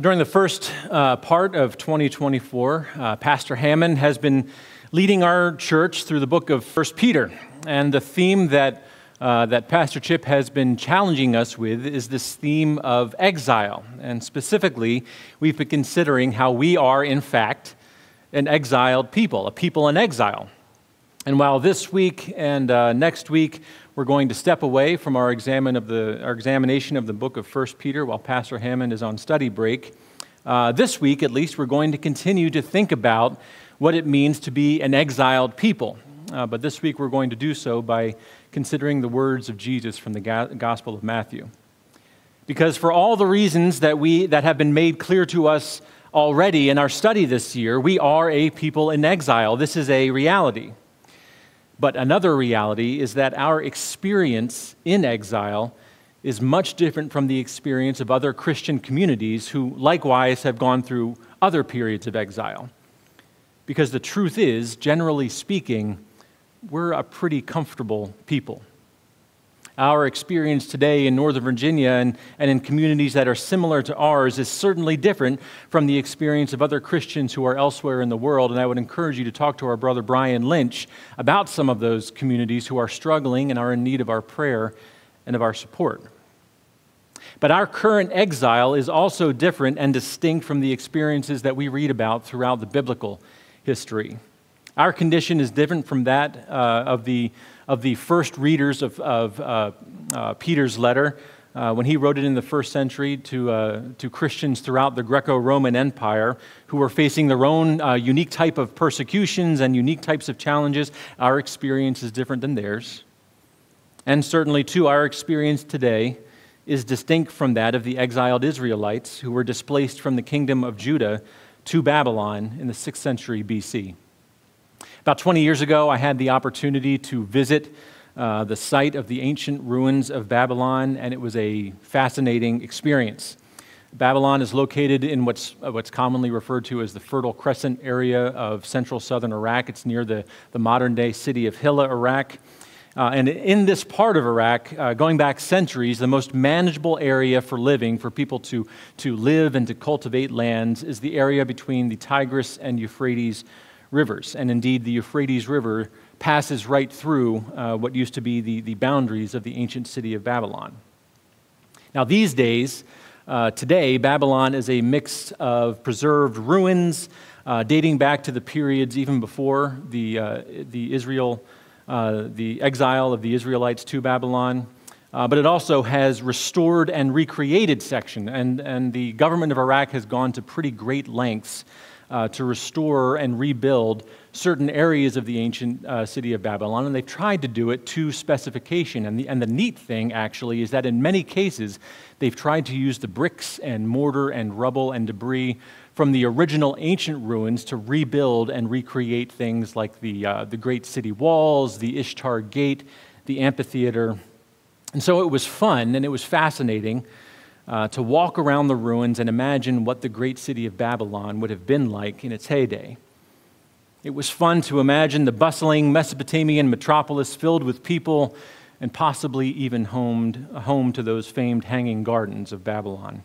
So during the first uh, part of 2024, uh, Pastor Hammond has been leading our church through the book of 1 Peter. And the theme that, uh, that Pastor Chip has been challenging us with is this theme of exile. And specifically, we've been considering how we are, in fact, an exiled people, a people in exile. And while this week and uh, next week we're going to step away from our, examine of the, our examination of the book of 1 Peter while Pastor Hammond is on study break. Uh, this week, at least, we're going to continue to think about what it means to be an exiled people. Uh, but this week, we're going to do so by considering the words of Jesus from the Gospel of Matthew. Because for all the reasons that, we, that have been made clear to us already in our study this year, we are a people in exile. This is a reality. But another reality is that our experience in exile is much different from the experience of other Christian communities who likewise have gone through other periods of exile. Because the truth is, generally speaking, we're a pretty comfortable people our experience today in Northern Virginia and, and in communities that are similar to ours is certainly different from the experience of other Christians who are elsewhere in the world. And I would encourage you to talk to our brother Brian Lynch about some of those communities who are struggling and are in need of our prayer and of our support. But our current exile is also different and distinct from the experiences that we read about throughout the biblical history. Our condition is different from that uh, of the of the first readers of, of uh, uh, Peter's letter. Uh, when he wrote it in the first century to, uh, to Christians throughout the Greco Roman Empire who were facing their own uh, unique type of persecutions and unique types of challenges. Our experience is different than theirs. And certainly, too, our experience today is distinct from that of the exiled Israelites who were displaced from the kingdom of Judah to Babylon in the 6th century BC. About 20 years ago, I had the opportunity to visit uh, the site of the ancient ruins of Babylon, and it was a fascinating experience. Babylon is located in what's, uh, what's commonly referred to as the Fertile Crescent area of central southern Iraq. It's near the, the modern day city of Hilla, Iraq. Uh, and in this part of Iraq, uh, going back centuries, the most manageable area for living, for people to, to live and to cultivate lands, is the area between the Tigris and Euphrates rivers. And indeed, the Euphrates River passes right through uh, what used to be the, the boundaries of the ancient city of Babylon. Now, these days, uh, today, Babylon is a mix of preserved ruins uh, dating back to the periods even before the, uh, the Israel, uh, the exile of the Israelites to Babylon. Uh, but it also has restored and recreated section, and, and the government of Iraq has gone to pretty great lengths uh, to restore and rebuild certain areas of the ancient uh, city of Babylon, and they've tried to do it to specification. And the, and the neat thing, actually, is that in many cases, they've tried to use the bricks and mortar and rubble and debris from the original ancient ruins to rebuild and recreate things like the, uh, the great city walls, the Ishtar Gate, the amphitheater. And so it was fun and it was fascinating uh, to walk around the ruins and imagine what the great city of Babylon would have been like in its heyday. It was fun to imagine the bustling Mesopotamian metropolis filled with people and possibly even homed, home to those famed hanging gardens of Babylon.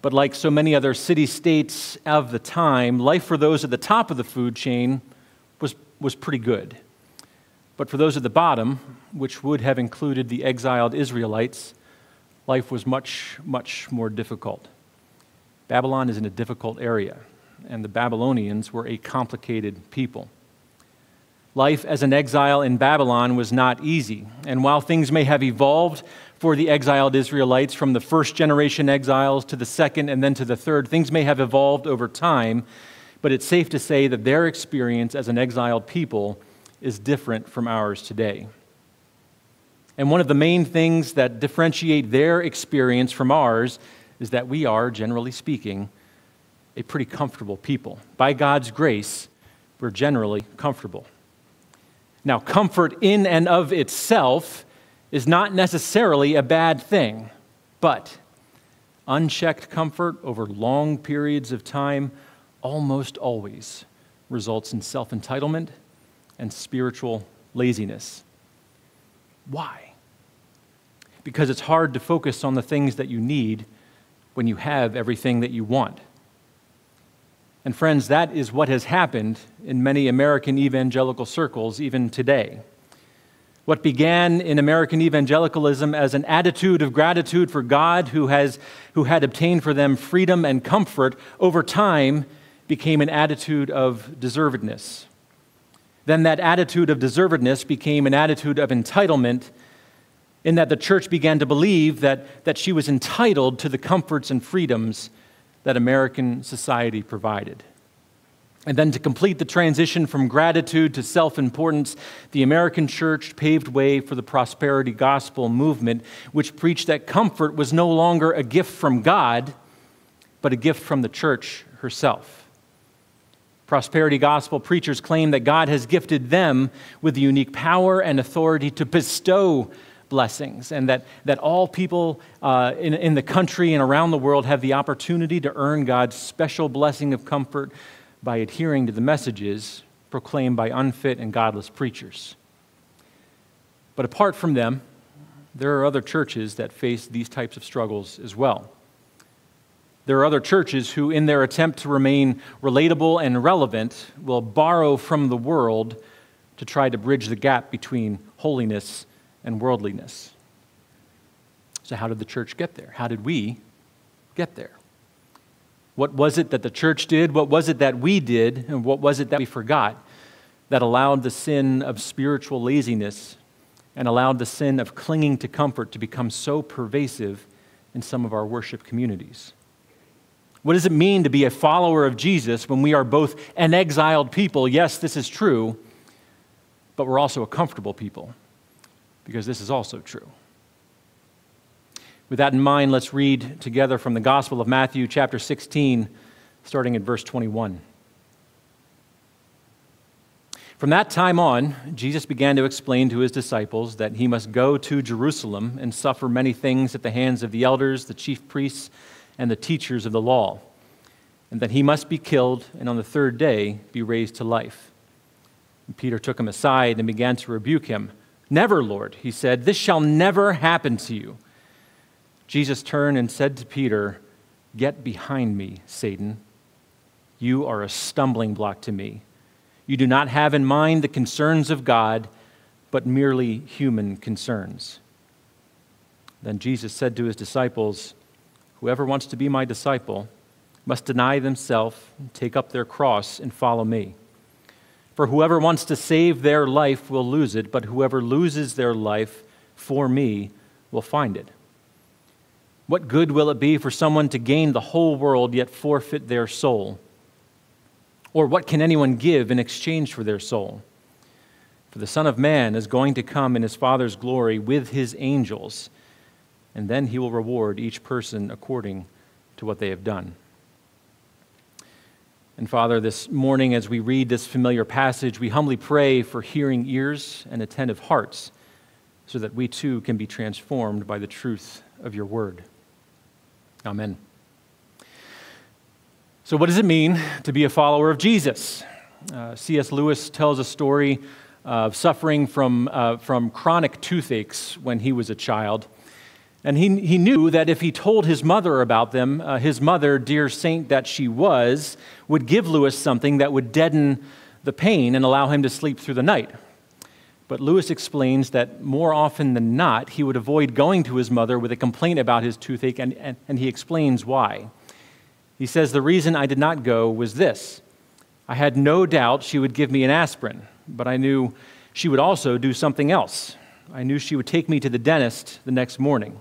But like so many other city states of the time, life for those at the top of the food chain was, was pretty good. But for those at the bottom, which would have included the exiled Israelites, life was much, much more difficult. Babylon is in a difficult area, and the Babylonians were a complicated people. Life as an exile in Babylon was not easy, and while things may have evolved for the exiled Israelites from the first generation exiles to the second and then to the third, things may have evolved over time, but it's safe to say that their experience as an exiled people is different from ours today. And one of the main things that differentiate their experience from ours is that we are, generally speaking, a pretty comfortable people. By God's grace, we're generally comfortable. Now, comfort in and of itself is not necessarily a bad thing, but unchecked comfort over long periods of time almost always results in self entitlement and spiritual laziness. Why? Because it's hard to focus on the things that you need when you have everything that you want. And, friends, that is what has happened in many American evangelical circles even today. What began in American evangelicalism as an attitude of gratitude for God who, has, who had obtained for them freedom and comfort over time became an attitude of deservedness. Then that attitude of deservedness became an attitude of entitlement, in that the church began to believe that, that she was entitled to the comforts and freedoms that American society provided. And then to complete the transition from gratitude to self importance, the American church paved way for the prosperity gospel movement, which preached that comfort was no longer a gift from God, but a gift from the church herself. Prosperity gospel preachers claim that God has gifted them with the unique power and authority to bestow blessings, and that, that all people uh, in, in the country and around the world have the opportunity to earn God's special blessing of comfort by adhering to the messages proclaimed by unfit and godless preachers. But apart from them, there are other churches that face these types of struggles as well. There are other churches who, in their attempt to remain relatable and relevant, will borrow from the world to try to bridge the gap between holiness and worldliness. So, how did the church get there? How did we get there? What was it that the church did? What was it that we did? And what was it that we forgot that allowed the sin of spiritual laziness and allowed the sin of clinging to comfort to become so pervasive in some of our worship communities? What does it mean to be a follower of Jesus when we are both an exiled people? Yes, this is true, but we're also a comfortable people because this is also true. With that in mind, let's read together from the Gospel of Matthew, chapter 16, starting at verse 21. From that time on, Jesus began to explain to his disciples that he must go to Jerusalem and suffer many things at the hands of the elders, the chief priests, and the teachers of the law, and that he must be killed and on the third day be raised to life. And Peter took him aside and began to rebuke him. Never, Lord, he said, this shall never happen to you. Jesus turned and said to Peter, Get behind me, Satan. You are a stumbling block to me. You do not have in mind the concerns of God, but merely human concerns. Then Jesus said to his disciples, Whoever wants to be my disciple must deny themselves, take up their cross, and follow me. For whoever wants to save their life will lose it, but whoever loses their life for me will find it. What good will it be for someone to gain the whole world yet forfeit their soul? Or what can anyone give in exchange for their soul? For the Son of Man is going to come in his Father's glory with his angels, and then he will reward each person according to what they have done. And Father, this morning as we read this familiar passage, we humbly pray for hearing ears and attentive hearts so that we too can be transformed by the truth of your word. Amen. So, what does it mean to be a follower of Jesus? Uh, C.S. Lewis tells a story of suffering from, uh, from chronic toothaches when he was a child. And he, he knew that if he told his mother about them, uh, his mother, dear saint that she was, would give Lewis something that would deaden the pain and allow him to sleep through the night. But Lewis explains that more often than not, he would avoid going to his mother with a complaint about his toothache, and, and, and he explains why. He says, The reason I did not go was this I had no doubt she would give me an aspirin, but I knew she would also do something else. I knew she would take me to the dentist the next morning.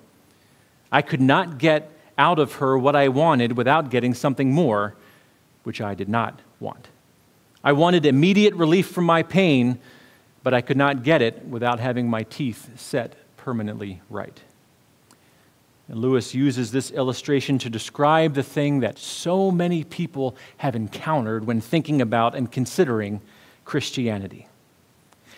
I could not get out of her what I wanted without getting something more, which I did not want. I wanted immediate relief from my pain but I could not get it without having my teeth set permanently right. And Lewis uses this illustration to describe the thing that so many people have encountered when thinking about and considering Christianity.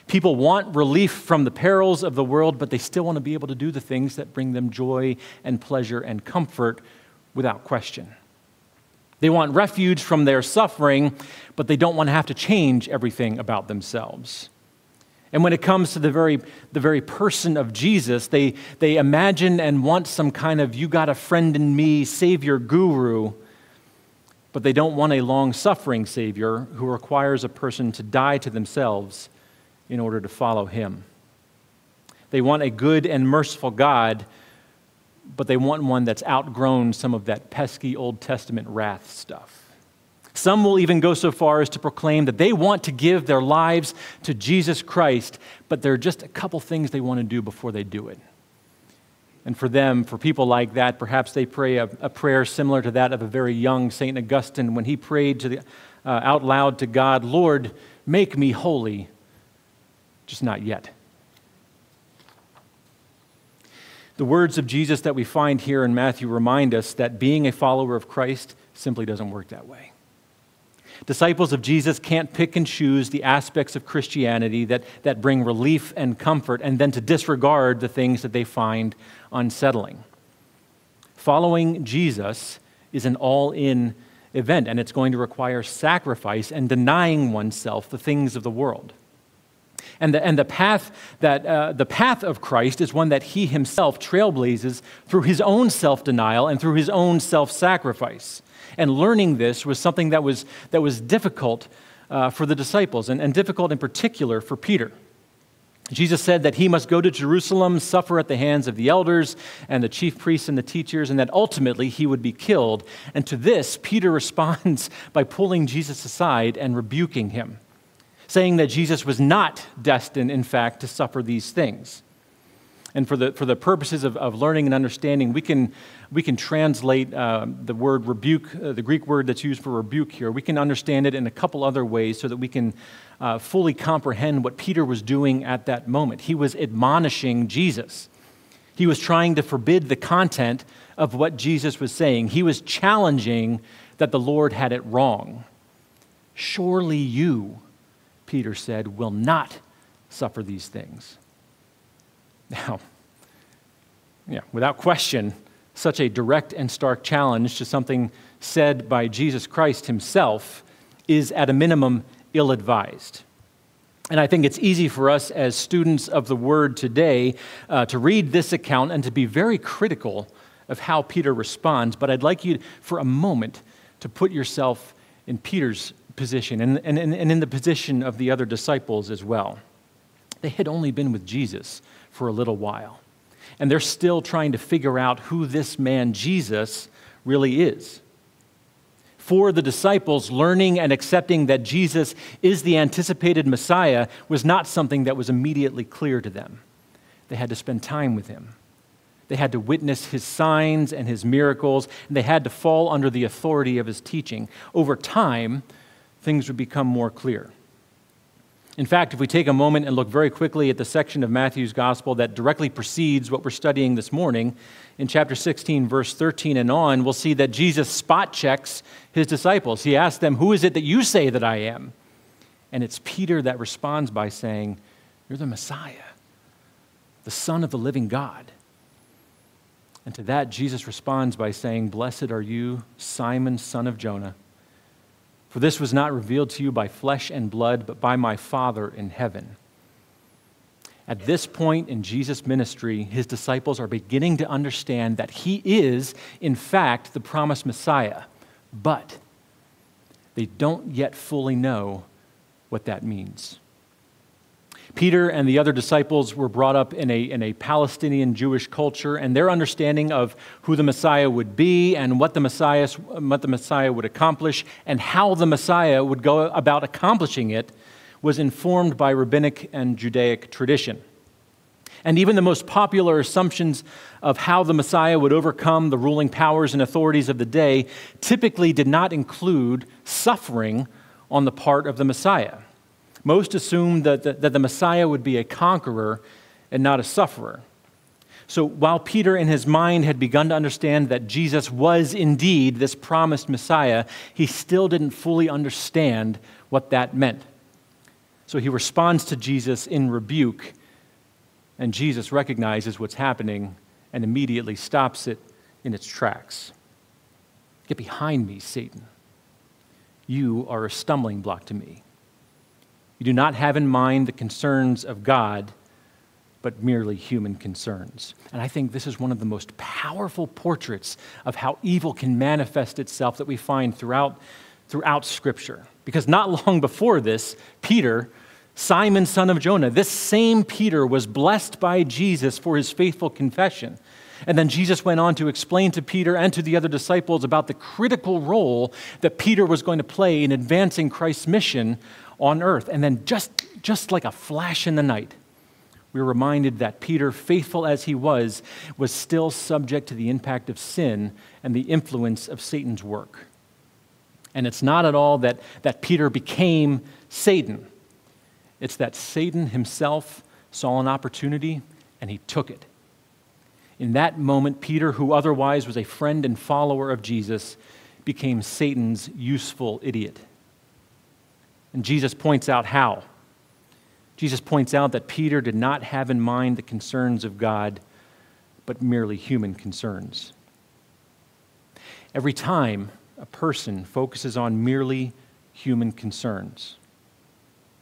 People want relief from the perils of the world, but they still want to be able to do the things that bring them joy and pleasure and comfort without question. They want refuge from their suffering, but they don't want to have to change everything about themselves. And when it comes to the very, the very person of Jesus, they, they imagine and want some kind of you got a friend in me, savior guru, but they don't want a long suffering savior who requires a person to die to themselves in order to follow him. They want a good and merciful God, but they want one that's outgrown some of that pesky Old Testament wrath stuff. Some will even go so far as to proclaim that they want to give their lives to Jesus Christ, but there are just a couple things they want to do before they do it. And for them, for people like that, perhaps they pray a, a prayer similar to that of a very young St. Augustine when he prayed to the, uh, out loud to God, Lord, make me holy, just not yet. The words of Jesus that we find here in Matthew remind us that being a follower of Christ simply doesn't work that way. Disciples of Jesus can't pick and choose the aspects of Christianity that, that bring relief and comfort and then to disregard the things that they find unsettling. Following Jesus is an all in event, and it's going to require sacrifice and denying oneself the things of the world. And the, and the, path that, uh, the path of Christ is one that he himself trailblazes through his own self denial and through his own self sacrifice. And learning this was something that was, that was difficult uh, for the disciples, and, and difficult in particular for Peter. Jesus said that he must go to Jerusalem, suffer at the hands of the elders and the chief priests and the teachers, and that ultimately he would be killed. And to this, Peter responds by pulling Jesus aside and rebuking him saying that Jesus was not destined, in fact, to suffer these things. And for the, for the purposes of, of learning and understanding, we can, we can translate uh, the word rebuke, uh, the Greek word that's used for rebuke here, we can understand it in a couple other ways so that we can uh, fully comprehend what Peter was doing at that moment. He was admonishing Jesus, he was trying to forbid the content of what Jesus was saying, he was challenging that the Lord had it wrong. Surely you Peter said, will not suffer these things. Now, yeah, without question, such a direct and stark challenge to something said by Jesus Christ himself is at a minimum ill advised. And I think it's easy for us as students of the Word today uh, to read this account and to be very critical of how Peter responds. But I'd like you for a moment to put yourself in Peter's position and, and, and in the position of the other disciples as well. They had only been with Jesus for a little while, and they're still trying to figure out who this man, Jesus, really is. For the disciples, learning and accepting that Jesus is the anticipated Messiah was not something that was immediately clear to them. They had to spend time with him. They had to witness his signs and his miracles, and they had to fall under the authority of his teaching. Over time, things would become more clear. In fact, if we take a moment and look very quickly at the section of Matthew's gospel that directly precedes what we're studying this morning, in chapter 16, verse 13 and on, we'll see that Jesus spot checks his disciples. He asks them, Who is it that you say that I am? And it's Peter that responds by saying, You're the Messiah, the Son of the living God. And to that, Jesus responds by saying, Blessed are you, Simon, son of Jonah. For this was not revealed to you by flesh and blood, but by my Father in heaven. At this point in Jesus' ministry, his disciples are beginning to understand that he is, in fact, the promised Messiah, but they don't yet fully know what that means. Peter and the other disciples were brought up in a, in a Palestinian Jewish culture, and their understanding of who the Messiah would be and what the Messiah, what the Messiah would accomplish and how the Messiah would go about accomplishing it was informed by rabbinic and Judaic tradition. And even the most popular assumptions of how the Messiah would overcome the ruling powers and authorities of the day typically did not include suffering on the part of the Messiah. Most assumed that the, that the Messiah would be a conqueror and not a sufferer. So while Peter, in his mind, had begun to understand that Jesus was indeed this promised Messiah, he still didn't fully understand what that meant. So he responds to Jesus in rebuke, and Jesus recognizes what's happening and immediately stops it in its tracks. Get behind me, Satan. You are a stumbling block to me. You do not have in mind the concerns of God, but merely human concerns. And I think this is one of the most powerful portraits of how evil can manifest itself that we find throughout, throughout Scripture. Because not long before this, Peter, Simon, son of Jonah, this same Peter was blessed by Jesus for his faithful confession. And then Jesus went on to explain to Peter and to the other disciples about the critical role that Peter was going to play in advancing Christ's mission on earth. And then, just, just like a flash in the night, we are reminded that Peter, faithful as he was, was still subject to the impact of sin and the influence of Satan's work. And it's not at all that, that Peter became Satan, it's that Satan himself saw an opportunity and he took it. In that moment, Peter, who otherwise was a friend and follower of Jesus, became Satan's useful idiot. And Jesus points out how. Jesus points out that Peter did not have in mind the concerns of God, but merely human concerns. Every time a person focuses on merely human concerns,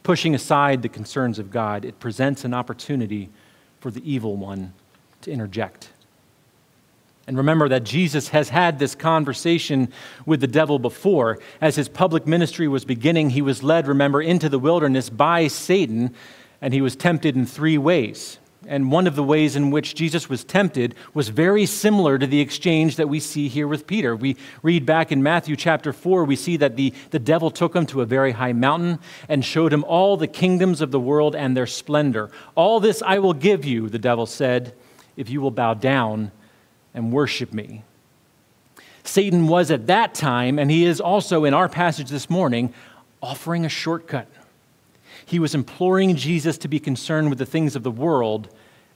pushing aside the concerns of God, it presents an opportunity for the evil one to interject. And remember that Jesus has had this conversation with the devil before. As his public ministry was beginning, he was led, remember, into the wilderness by Satan, and he was tempted in three ways. And one of the ways in which Jesus was tempted was very similar to the exchange that we see here with Peter. We read back in Matthew chapter 4, we see that the, the devil took him to a very high mountain and showed him all the kingdoms of the world and their splendor. All this I will give you, the devil said, if you will bow down and worship me. Satan was at that time, and he is also in our passage this morning, offering a shortcut. He was imploring Jesus to be concerned with the things of the world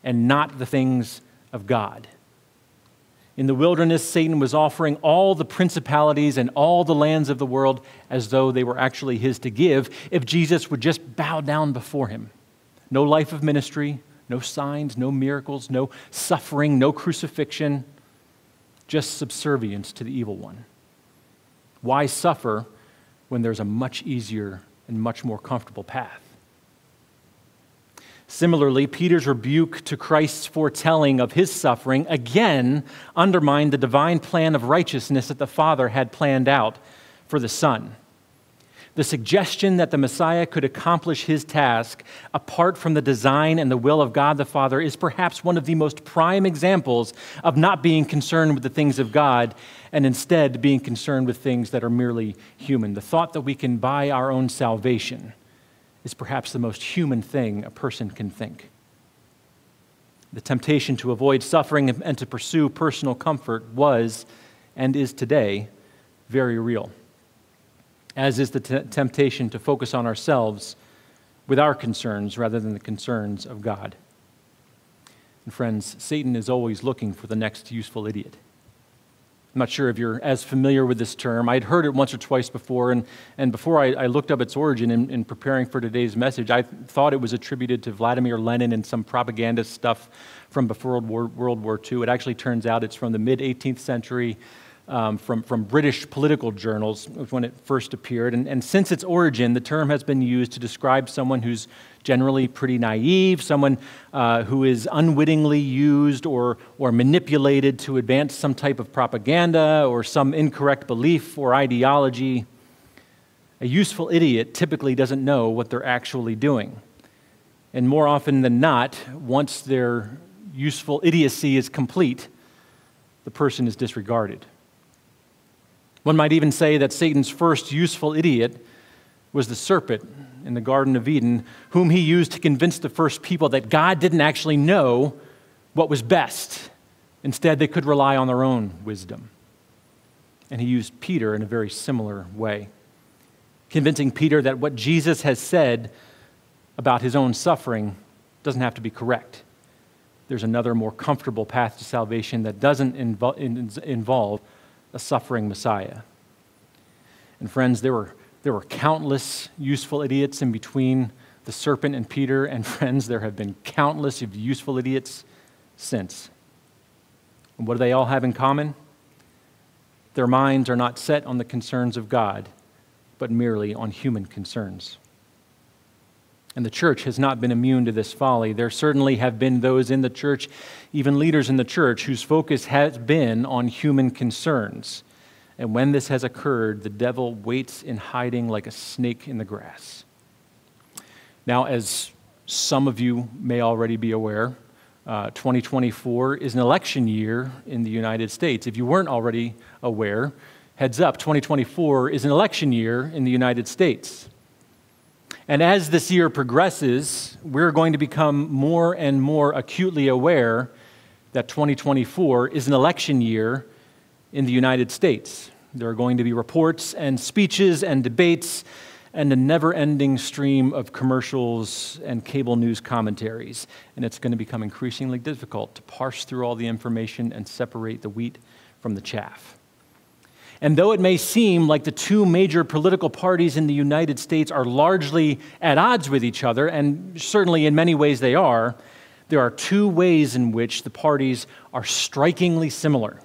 and not the things of God. In the wilderness, Satan was offering all the principalities and all the lands of the world as though they were actually his to give if Jesus would just bow down before him. No life of ministry, no signs, no miracles, no suffering, no crucifixion, just subservience to the evil one. Why suffer when there's a much easier and much more comfortable path? Similarly, Peter's rebuke to Christ's foretelling of his suffering again undermined the divine plan of righteousness that the Father had planned out for the Son the suggestion that the Messiah could accomplish his task apart from the design and the will of God the Father is perhaps one of the most prime examples of not being concerned with the things of God and instead being concerned with things that are merely human. The thought that we can buy our own salvation is perhaps the most human thing a person can think. The temptation to avoid suffering and to pursue personal comfort was and is today very real as is the t- temptation to focus on ourselves with our concerns rather than the concerns of God. And friends, Satan is always looking for the next useful idiot. I'm not sure if you're as familiar with this term. I'd heard it once or twice before, and, and before I, I looked up its origin in, in, preparing for today's message, I thought it was attributed to Vladimir Lenin and some propaganda stuff from before World War, World War II. It actually turns out it's from the mid 18th century um, from, from British political journals when it first appeared. And, and since its origin, the term has been used to describe someone who's generally pretty naive, someone uh, who is unwittingly used or, or manipulated to advance some type of propaganda or some incorrect belief or ideology. A useful idiot typically doesn't know what they're actually doing. And more often than not, once their useful idiocy is complete, the person is disregarded. One might even say that Satan's first useful idiot was the serpent in the Garden of Eden, whom he used to convince the first people that God didn't actually know what was best. Instead, they could rely on their own wisdom. And he used Peter in a very similar way, convincing Peter that what Jesus has said about his own suffering doesn't have to be correct. There's another more comfortable path to salvation that doesn't invo- involve a suffering Messiah. And friends, there were, there were countless useful idiots in between the serpent and Peter, and friends, there have been countless useful idiots since. And what do they all have in common? Their minds are not set on the concerns of God, but merely on human concerns. And the church has not been immune to this folly. There certainly have been those in the church, even leaders in the church, whose focus has been on human concerns. And when this has occurred, the devil waits in hiding like a snake in the grass. Now, as some of you may already be aware, uh, 2024 is an election year in the United States. If you weren't already aware, heads up 2024 is an election year in the United States. And as this year progresses, we're going to become more and more acutely aware that 2024 is an election year in the United States. There are going to be reports and speeches and debates and a never ending stream of commercials and cable news commentaries. And it's going to become increasingly difficult to parse through all the information and separate the wheat from the chaff. And though it may seem like the two major political parties in the United States are largely at odds with each other, and certainly in many ways they are, there are two ways in which the parties are strikingly similar.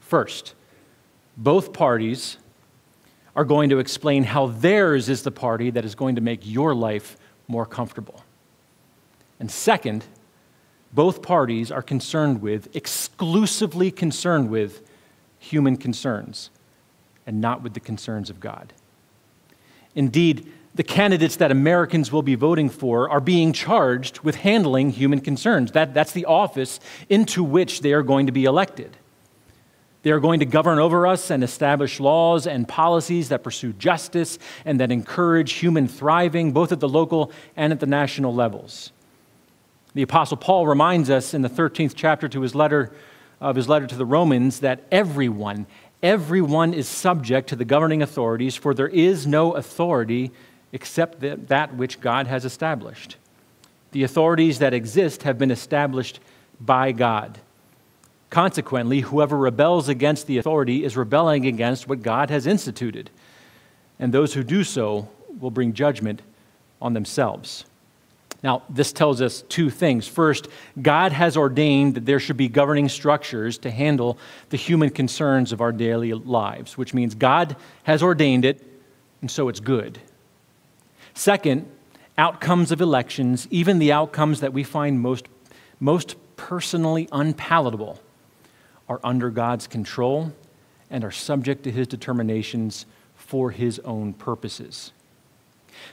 First, both parties are going to explain how theirs is the party that is going to make your life more comfortable. And second, both parties are concerned with, exclusively concerned with, human concerns and not with the concerns of God. Indeed, the candidates that Americans will be voting for are being charged with handling human concerns. That, that's the office into which they are going to be elected. They are going to govern over us and establish laws and policies that pursue justice and that encourage human thriving, both at the local and at the national levels. The Apostle Paul reminds us in the 13th chapter to his letter, of his letter to the Romans that everyone, everyone is subject to the governing authorities, for there is no authority except that which God has established. The authorities that exist have been established by God. Consequently, whoever rebels against the authority is rebelling against what God has instituted, and those who do so will bring judgment on themselves. Now, this tells us two things. First, God has ordained that there should be governing structures to handle the human concerns of our daily lives, which means God has ordained it, and so it's good. Second, outcomes of elections, even the outcomes that we find most, most personally unpalatable, are under God's control and are subject to his determinations for his own purposes.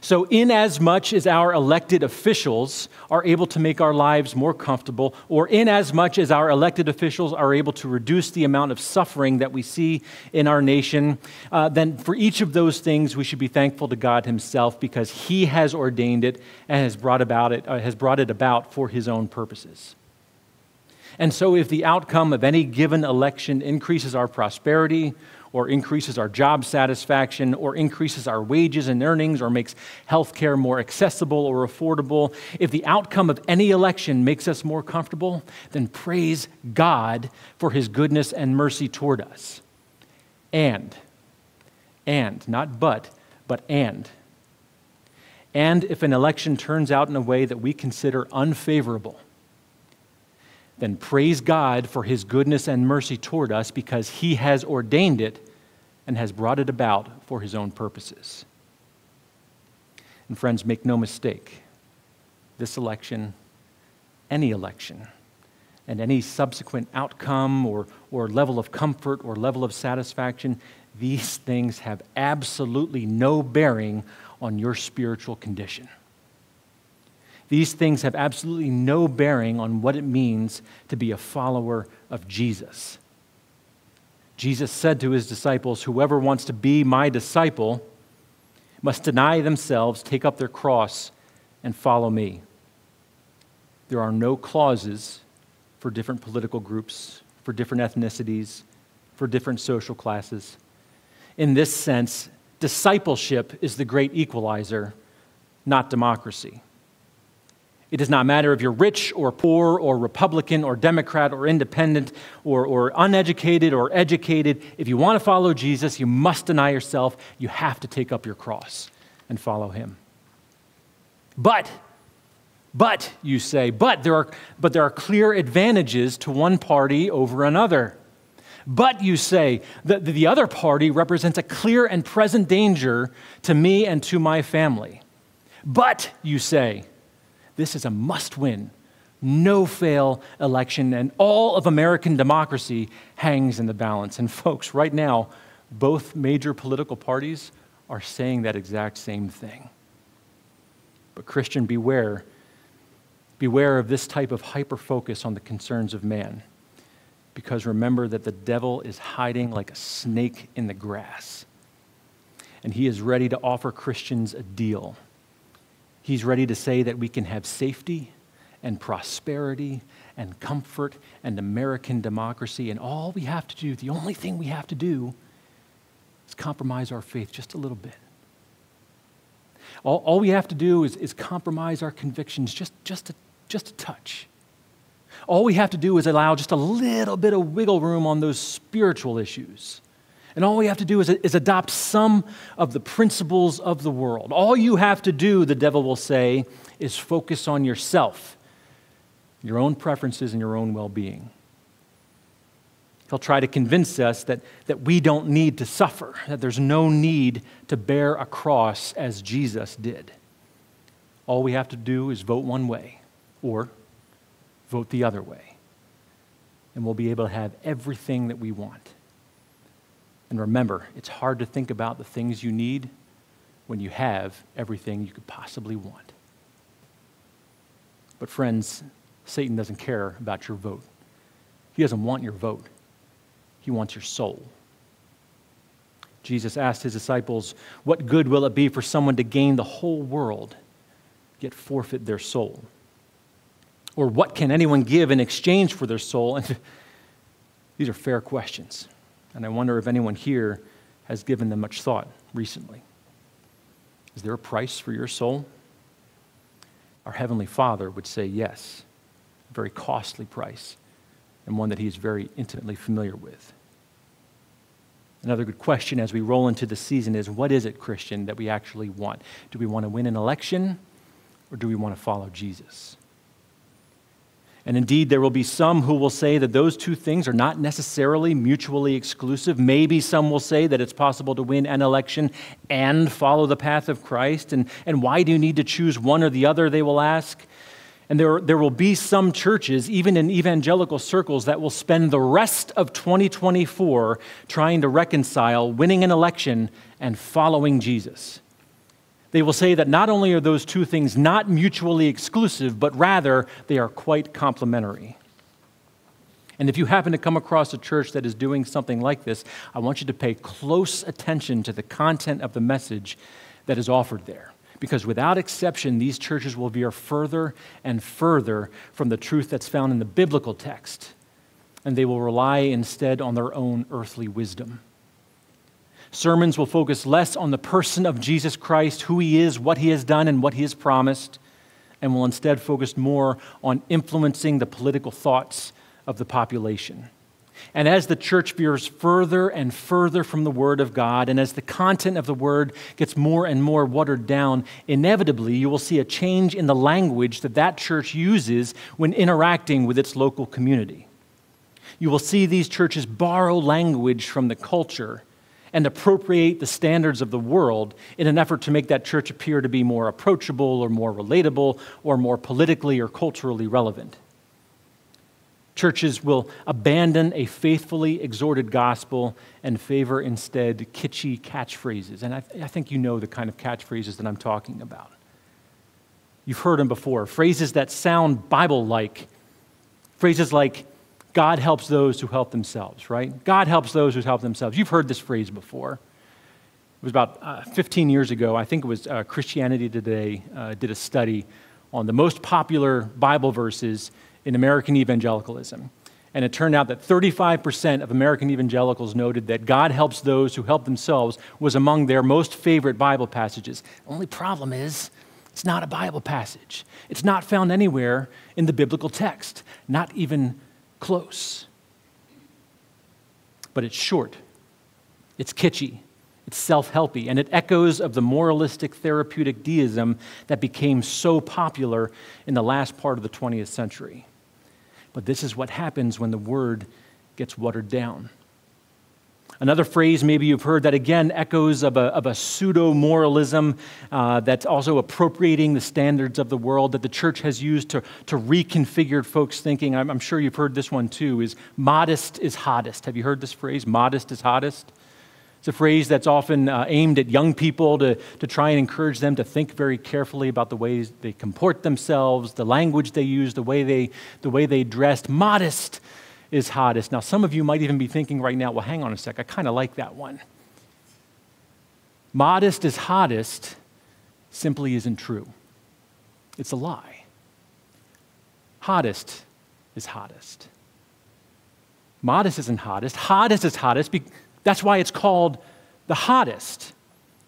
So, inasmuch as much as our elected officials are able to make our lives more comfortable, or inasmuch as much as our elected officials are able to reduce the amount of suffering that we see in our nation, uh, then for each of those things we should be thankful to God Himself because He has ordained it and has brought, about it, uh, has brought it about for His own purposes. And so, if the outcome of any given election increases our prosperity, or increases our job satisfaction, or increases our wages and earnings, or makes healthcare more accessible or affordable, if the outcome of any election makes us more comfortable, then praise God for his goodness and mercy toward us. And, and, not but, but and. And if an election turns out in a way that we consider unfavorable, then praise God for his goodness and mercy toward us because he has ordained it and has brought it about for his own purposes. And friends, make no mistake, this election, any election, and any subsequent outcome or, or level of comfort or level of satisfaction, these things have absolutely no bearing on your spiritual condition. These things have absolutely no bearing on what it means to be a follower of Jesus. Jesus said to his disciples, Whoever wants to be my disciple must deny themselves, take up their cross, and follow me. There are no clauses for different political groups, for different ethnicities, for different social classes. In this sense, discipleship is the great equalizer, not democracy. It does not matter if you're rich or poor or Republican or Democrat or independent or, or uneducated or educated. If you want to follow Jesus, you must deny yourself. You have to take up your cross and follow him. But, but, you say, but there are, but there are clear advantages to one party over another. But you say that the other party represents a clear and present danger to me and to my family. But, you say, this is a must win, no fail election, and all of American democracy hangs in the balance. And, folks, right now, both major political parties are saying that exact same thing. But, Christian, beware. Beware of this type of hyper focus on the concerns of man. Because remember that the devil is hiding like a snake in the grass. And he is ready to offer Christians a deal. He's ready to say that we can have safety and prosperity and comfort and American democracy, and all we have to do, the only thing we have to do, is compromise our faith just a little bit. All, all we have to do is, is compromise our convictions just, just, a, just a touch. All we have to do is allow just a little bit of wiggle room on those spiritual issues. And all we have to do is, is adopt some of the principles of the world. All you have to do, the devil will say, is focus on yourself, your own preferences, and your own well being. He'll try to convince us that, that we don't need to suffer, that there's no need to bear a cross as Jesus did. All we have to do is vote one way or vote the other way. And we'll be able to have everything that we want. And remember, it's hard to think about the things you need when you have everything you could possibly want. But, friends, Satan doesn't care about your vote. He doesn't want your vote. He wants your soul. Jesus asked his disciples, What good will it be for someone to gain the whole world, yet forfeit their soul? Or what can anyone give in exchange for their soul? And these are fair questions. And I wonder if anyone here has given them much thought recently. Is there a price for your soul? Our Heavenly Father would say yes, a very costly price and one that he is very intimately familiar with. Another good question as we roll into the season is what is it, Christian, that we actually want? Do we want to win an election or do we want to follow Jesus? And indeed, there will be some who will say that those two things are not necessarily mutually exclusive. Maybe some will say that it's possible to win an election and follow the path of Christ. And, and why do you need to choose one or the other, they will ask. And there, there will be some churches, even in evangelical circles, that will spend the rest of 2024 trying to reconcile winning an election and following Jesus. They will say that not only are those two things not mutually exclusive, but rather they are quite complementary. And if you happen to come across a church that is doing something like this, I want you to pay close attention to the content of the message that is offered there because without exception, these churches will veer further and further from the truth that's found in the biblical text, and they will rely instead on their own earthly wisdom. Sermons will focus less on the person of Jesus Christ, who he is, what he has done, and what he has promised, and will instead focus more on influencing the political thoughts of the population. And as the church veers further and further from the Word of God, and as the content of the Word gets more and more watered down, inevitably you will see a change in the language that that church uses when interacting with its local community. You will see these churches borrow language from the culture and appropriate the standards of the world in an effort to make that church appear to be more approachable or more relatable or more politically or culturally relevant. Churches will abandon a faithfully exhorted gospel and favor instead kitschy catchphrases. And I, th- I, think you know the kind of catchphrases that I'm talking about. You've heard them before phrases that sound Bible like. Phrases like, God helps those who help themselves, right? God helps those who help themselves. You've heard this phrase before. It was about uh, 15 years ago. I think it was uh, Christianity Today uh, did a study on the most popular Bible verses in American evangelicalism. And it turned out that 35% of American evangelicals noted that God helps those who help themselves was among their most favorite Bible passages. Only problem is, it's not a Bible passage. It's not found anywhere in the biblical text, not even close. But it's short, it's kitschy, it's self helpy, and it echoes of the moralistic therapeutic deism that became so popular in the last part of the 20th century. But this is what happens when the word gets watered down. Another phrase maybe you've heard that again echoes of a, of a pseudo moralism uh, that's also appropriating the standards of the world that the church has used to, to reconfigure folks' thinking. I'm, I'm sure you've heard this one too is modest is hottest. Have you heard this phrase? Modest is hottest? It's a phrase that's often uh, aimed at young people to, to try and encourage them to think very carefully about the ways they comport themselves, the language they use, the way they, the way they dressed. Modest is hottest. Now, some of you might even be thinking right now, well, hang on a sec, I kind of like that one. Modest is hottest simply isn't true. It's a lie. Hottest is hottest. Modest isn't hottest. Hottest is hottest. That's why it's called the hottest.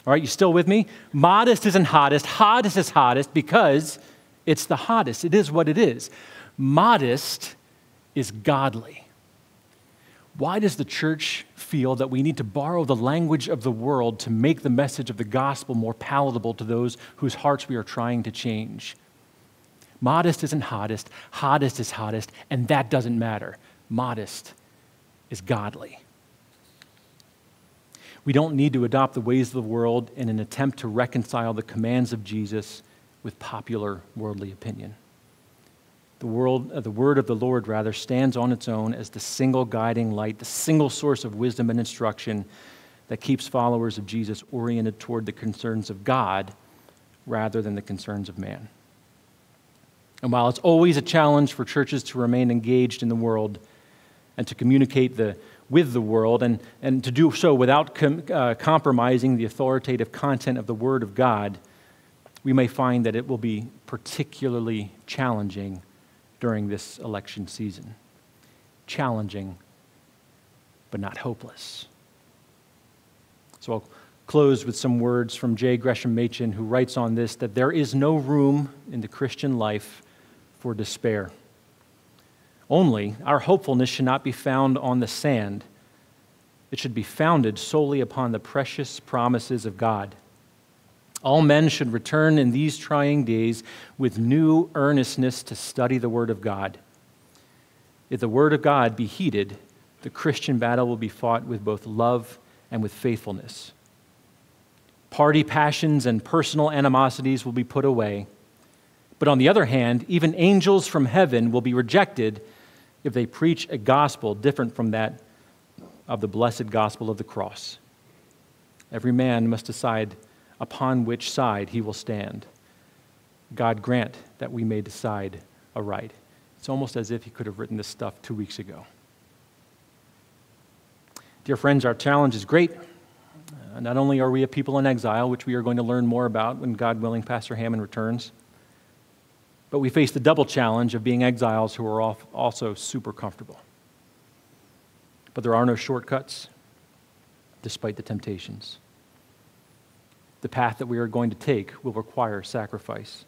All right, you still with me? Modest isn't hottest. Hottest is hottest because it's the hottest. It is what it is. Modest is godly. Why does the church feel that we need to borrow the language of the world to make the message of the gospel more palatable to those whose hearts we are trying to change? Modest isn't hottest, hottest is hottest, and that doesn't matter. Modest is godly. We don't need to adopt the ways of the world in an attempt to reconcile the commands of Jesus with popular worldly opinion. The, world, uh, the word of the Lord, rather, stands on its own as the single guiding light, the single source of wisdom and instruction that keeps followers of Jesus oriented toward the concerns of God rather than the concerns of man. And while it's always a challenge for churches to remain engaged in the world and to communicate the, with the world and, and to do so without com, uh, compromising the authoritative content of the Word of God, we may find that it will be particularly challenging during this election season. Challenging, but not hopeless. So I'll close with some words from J. Gresham Machen, who writes on this that there is no room in the Christian life for despair. Only, our hopefulness should not be found on the sand. It should be founded solely upon the precious promises of God. All men should return in these trying days with new earnestness to study the Word of God. If the Word of God be heeded, the Christian battle will be fought with both love and with faithfulness. Party passions and personal animosities will be put away. But on the other hand, even angels from heaven will be rejected if they preach a gospel different from that of the blessed gospel of the cross. Every man must decide upon which side he will stand. God grant that we may decide aright. It's almost as if he could have written this stuff two weeks ago. Dear friends, our challenge is great. Uh, not only are we a people in exile, which we are going to learn more about when God willing Pastor Hammond returns, but we face the double challenge of being exiles who are also super comfortable. But there are no shortcuts, despite the temptations the path that we are going to take will require sacrifice,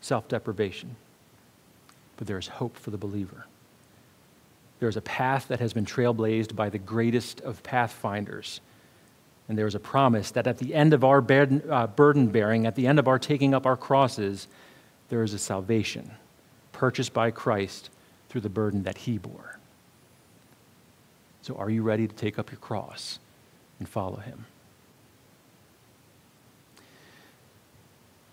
self deprivation. But there is hope for the believer. There is a path that has been trailblazed by the greatest of pathfinders. And there is a promise that at the end of our burden, uh, bearing, at the end of our taking up our crosses, there is a salvation purchased by Christ through the burden that he bore. So, are you ready to take up your cross and follow him?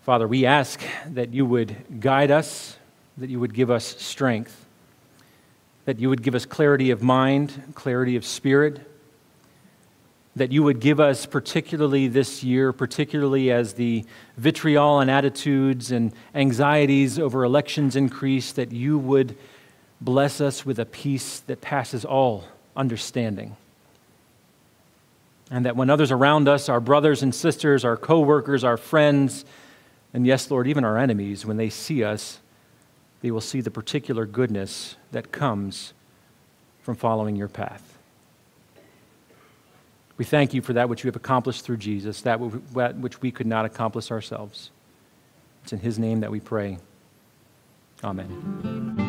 Father, we ask that you would guide us, that you would give us strength, that you would give us clarity of mind, clarity of spirit, that you would give us, particularly this year, particularly as the vitriol and attitudes and anxieties over elections increase, that you would bless us with a peace that passes all understanding. And that when others around us, our brothers and sisters, our coworkers, our friends, and yes, Lord, even our enemies, when they see us, they will see the particular goodness that comes from following your path. We thank you for that which you have accomplished through Jesus, that which we could not accomplish ourselves. It's in his name that we pray. Amen.